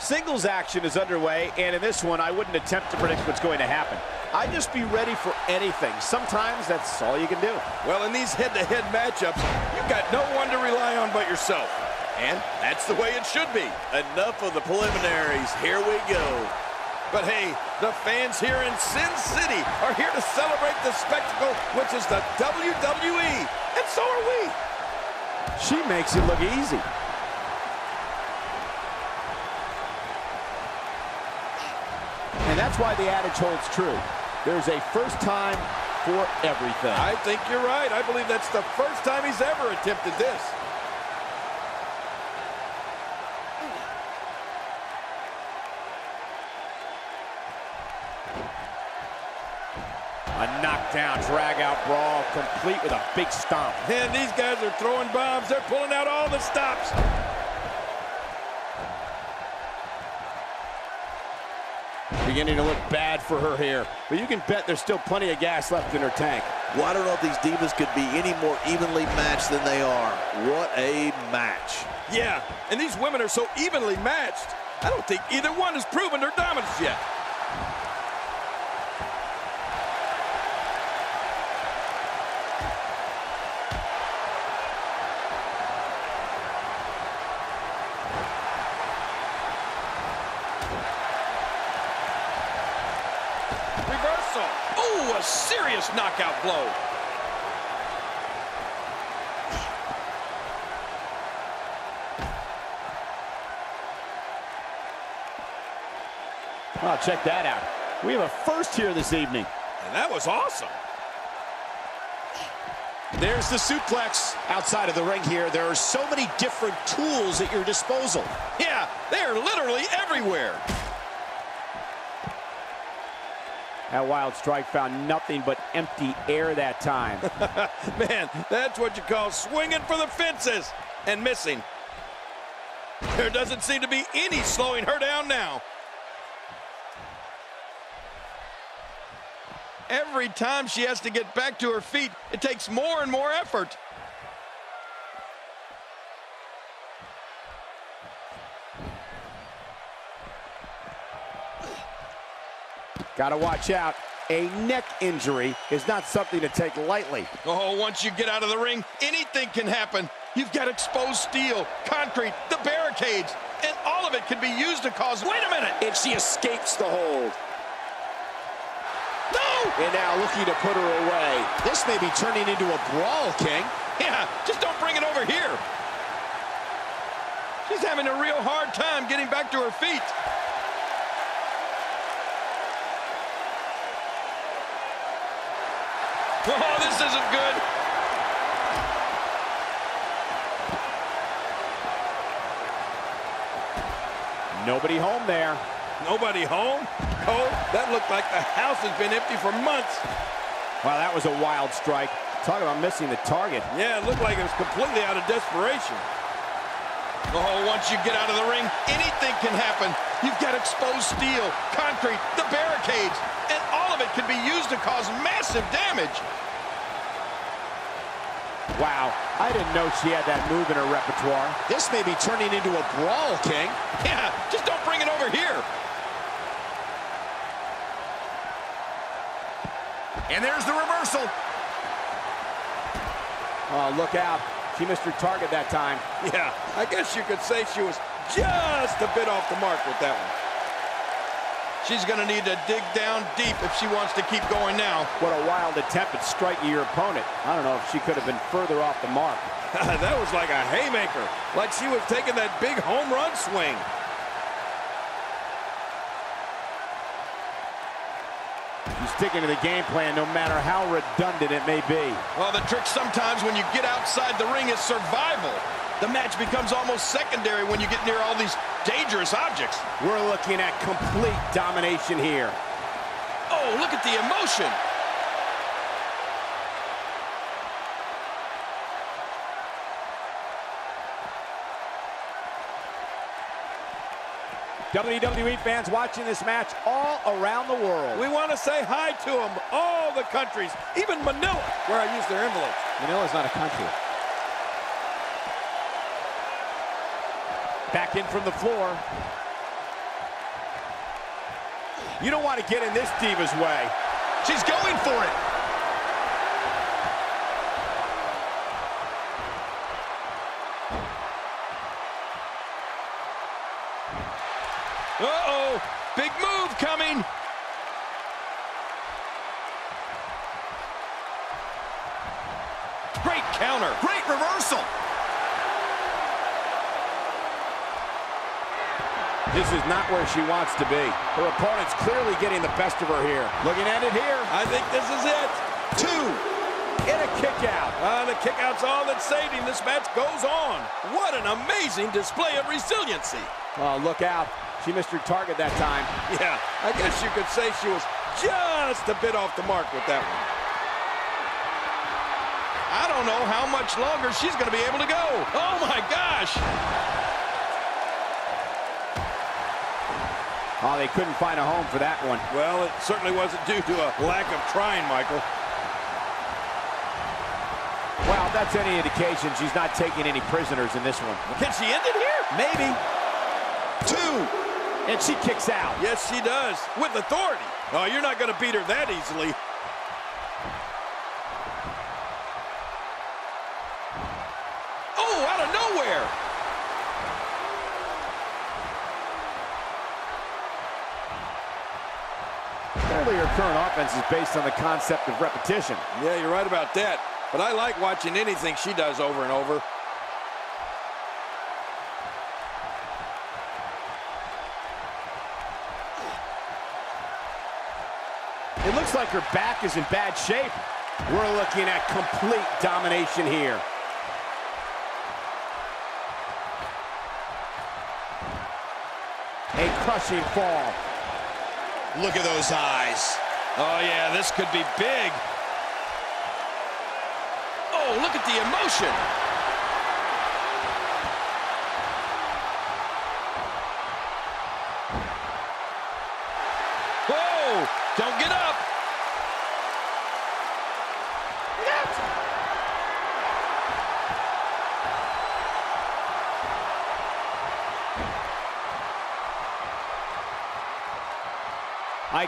Singles action is underway, and in this one, I wouldn't attempt to predict what's going to happen. I'd just be ready for anything. Sometimes that's all you can do. Well, in these head-to-head -head matchups, you've got no one to rely on but yourself. And that's the way it should be. Enough of the preliminaries. Here we go. But hey, the fans here in Sin City are here to celebrate the spectacle, which is the WWE. And so are we. She makes it look easy. That's why the adage holds true. There's a first time for everything. I think you're right. I believe that's the first time he's ever attempted this. A knockdown, drag-out brawl, complete with a big stomp. And these guys are throwing bombs. They're pulling out all the stops. Beginning to look bad for her here. But you can bet there's still plenty of gas left in her tank. Well, I don't know if these divas could be any more evenly matched than they are. What a match. Yeah, and these women are so evenly matched. I don't think either one has proven their dominance yet. A serious knockout blow. Well, check that out. We have a first here this evening. And that was awesome. There's the suplex. Outside of the ring here, there are so many different tools at your disposal. Yeah, they're literally everywhere. That wild strike found nothing but empty air that time. Man, that's what you call swinging for the fences and missing. There doesn't seem to be any slowing her down now. Every time she has to get back to her feet, it takes more and more effort. Got to watch out. A neck injury is not something to take lightly. Oh, once you get out of the ring, anything can happen. You've got exposed steel, concrete, the barricades, and all of it can be used to cause... Wait a minute! And she escapes the hold. No! And now looking to put her away. This may be turning into a brawl, King. Yeah, just don't bring it over here. She's having a real hard time getting back to her feet. Oh, this isn't good. Nobody home there. Nobody home? Cole, that looked like the house has been empty for months. Wow, that was a wild strike. Talk about missing the target. Yeah, it looked like it was completely out of desperation. Oh, once you get out of the ring, anything can happen. You've got exposed steel, concrete, the barricades, all of it can be used to cause massive damage. Wow, I didn't know she had that move in her repertoire. This may be turning into a brawl, King. Yeah, just don't bring it over here. And there's the reversal. Oh, look out. She missed her target that time. Yeah, I guess you could say she was just a bit off the mark with that one. She's going to need to dig down deep if she wants to keep going now. What a wild attempt at striking your opponent. I don't know if she could have been further off the mark. that was like a haymaker, like she was taking that big home run swing. She's sticking to the game plan no matter how redundant it may be. Well, the trick sometimes when you get outside the ring is survival. The match becomes almost secondary when you get near all these dangerous objects. We're looking at complete domination here. Oh, look at the emotion. WWE fans watching this match all around the world. We want to say hi to them, all the countries, even Manila, where I use their envelopes. Manila's not a country. Back in from the floor. You don't want to get in this diva's way. She's going for it. Uh-oh. Big move coming. Great counter. Great This is not where she wants to be. Her opponent's clearly getting the best of her here. Looking at it here. I think this is it. Two. And a kick out. Ah, the kick out's all that's saving. This match goes on. What an amazing display of resiliency. Oh, look out. She missed her target that time. Yeah, I guess you could say she was just a bit off the mark with that one. I don't know how much longer she's going to be able to go. Oh, my gosh. Oh, they couldn't find a home for that one. Well, it certainly wasn't due to a lack of trying, Michael. Well, that's any indication she's not taking any prisoners in this one. Can she end it here? Maybe. Two. And she kicks out. Yes, she does. With authority. Oh, you're not going to beat her that easily. Oh, out of nowhere. Her current offense is based on the concept of repetition. Yeah, you're right about that. But I like watching anything she does over and over. It looks like her back is in bad shape. We're looking at complete domination here. A crushing fall. Look at those eyes. Oh, yeah, this could be big. Oh, look at the emotion.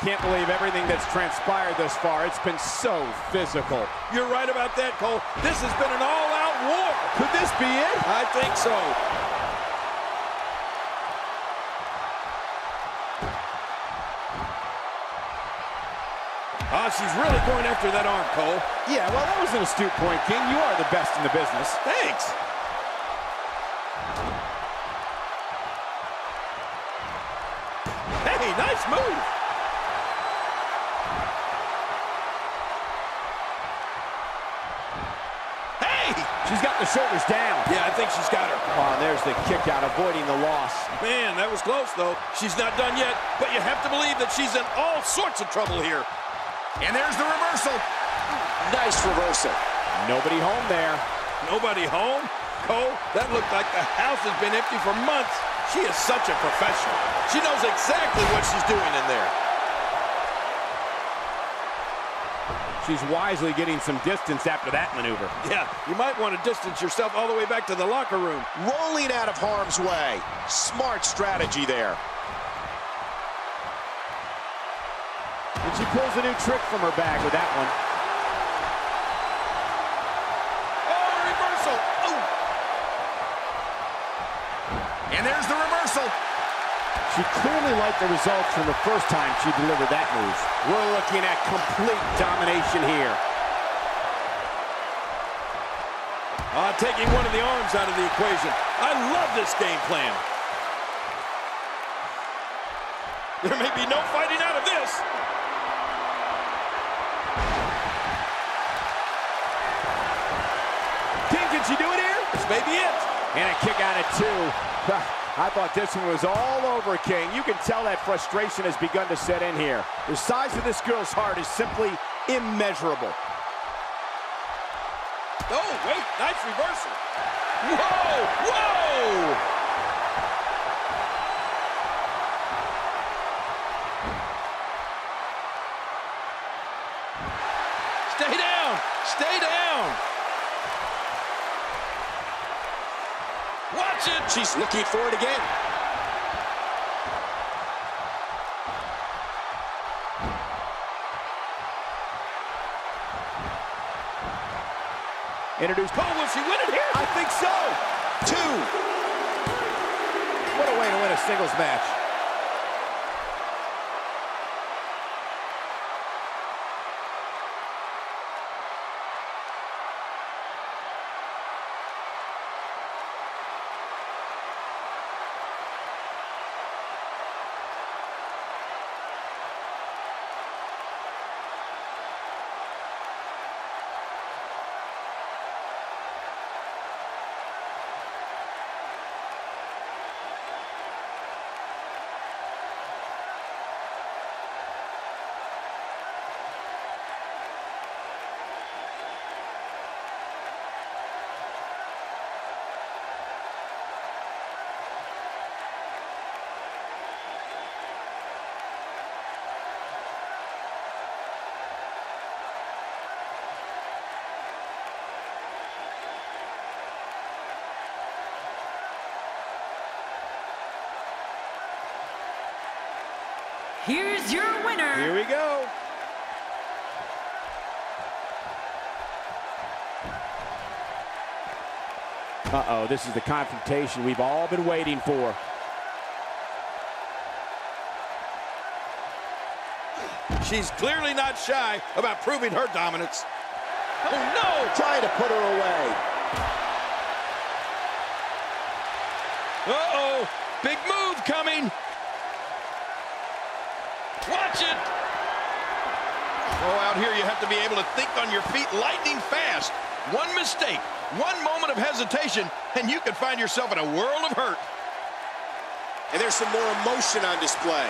Can't believe everything that's transpired thus far. It's been so physical. You're right about that, Cole. This has been an all-out war. Could this be it? I think so. Ah, she's really going after that arm, Cole. Yeah, well, that was an astute point, King. You are the best in the business. Thanks. Hey, nice move. The shoulders down. Yeah, I think she's got her. Oh, there's the kick out, avoiding the loss. Man, that was close, though. She's not done yet, but you have to believe that she's in all sorts of trouble here. And there's the reversal. Nice reversal. Nobody home there. Nobody home? Cole, that looked like the house has been empty for months. She is such a professional. She knows exactly what she's doing in there. She's wisely getting some distance after that maneuver. Yeah, you might want to distance yourself all the way back to the locker room. Rolling out of harm's way. Smart strategy there. And she pulls a new trick from her bag with that one. Oh, reversal. Oh, And there's the reversal. She clearly liked the results from the first time she delivered that move. We're looking at complete domination here. uh, taking one of the arms out of the equation. I love this game plan. There may be no fighting out of this. King, can she do it here? This may be it. And a kick out of two. I thought this one was all over, King. You can tell that frustration has begun to set in here. The size of this girl's heart is simply immeasurable. Oh, wait, nice reversal. Whoa, whoa! Stay down, stay down. it. She's looking for it again. Introduced. Oh, will she win it here? I think so. Two. What a way to win a singles match. Here's your winner. Here we go. Uh-oh, this is the confrontation we've all been waiting for. She's clearly not shy about proving her dominance. Oh, no! Trying to put her away. Uh-oh! Big move coming! Watch it! Oh, out here you have to be able to think on your feet lightning fast. One mistake, one moment of hesitation, and you can find yourself in a world of hurt. And there's some more emotion on display.